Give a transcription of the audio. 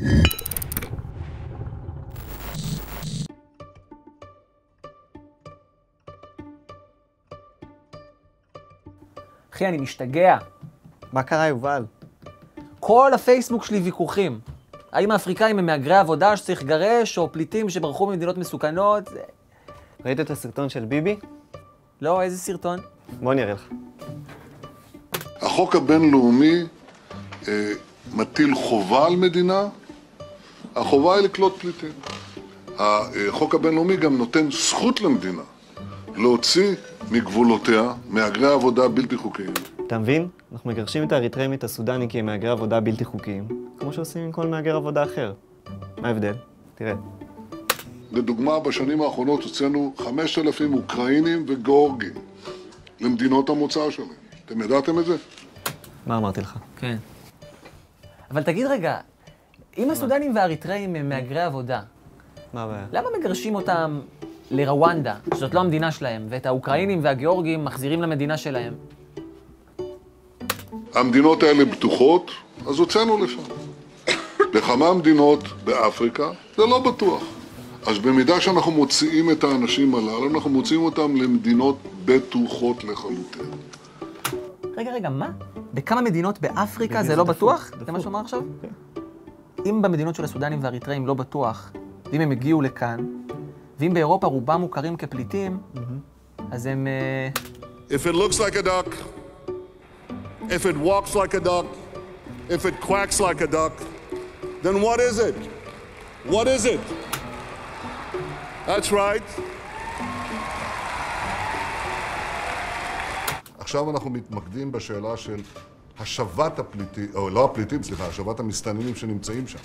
אחי, אני משתגע. מה קרה, יובל? כל הפייסבוק שלי ויכוחים. האם האפריקאים הם מהגרי עבודה שצריך לגרש, או פליטים שברחו ממדינות מסוכנות? זה... ראית את הסרטון של ביבי? לא, איזה סרטון? בוא אני אראה לך. החוק הבינלאומי אה, מטיל חובה על מדינה, החובה היא לקלוט פליטים. החוק הבינלאומי גם נותן זכות למדינה להוציא מגבולותיה מהגרי עבודה בלתי חוקיים. אתה מבין? אנחנו מגרשים את האריתראים ואת הסודנים כי הם מהגרי עבודה בלתי חוקיים, כמו שעושים עם כל מהגר עבודה אחר. מה ההבדל? תראה. לדוגמה, בשנים האחרונות הוצאנו 5,000 אוקראינים וגיאורגים למדינות המוצא שלהם. אתם ידעתם את זה? מה אמרתי לך? כן. אבל תגיד רגע, אם הסודנים והאריתראים הם מהגרי עבודה, מה הבעיה? למה מגרשים אותם לרוונדה, שזאת לא המדינה שלהם, ואת האוקראינים והגיאורגים מחזירים למדינה שלהם? המדינות האלה בטוחות, אז הוצאנו לשם. בכמה מדינות באפריקה זה לא בטוח. אז במידה שאנחנו מוציאים את האנשים הללו, אנחנו מוציאים אותם למדינות בטוחות לחלוטין. רגע, רגע, מה? בכמה מדינות באפריקה זה לא בטוח? זה מה שהוא אמר עכשיו? כן. אם במדינות של הסודנים והאריתראים לא בטוח, ואם הם הגיעו לכאן, ואם באירופה רובם מוכרים כפליטים, אז הם... אה, If it looks like a duck, if it walks like a duck, if it quacks like a duck, then what is it? What is it? That's right. עכשיו אנחנו מתמקדים בשאלה של השבת הפליטים, או לא הפליטים, סליחה, השבת המסתננים שנמצאים שם.